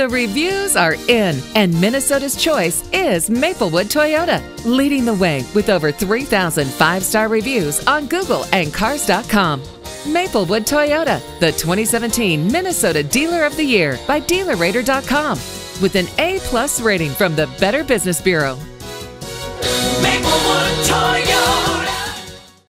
The reviews are in, and Minnesota's choice is Maplewood Toyota, leading the way with over 3,000 five star reviews on Google and Cars.com. Maplewood Toyota, the 2017 Minnesota Dealer of the Year by DealerRater.com, with an A plus rating from the Better Business Bureau.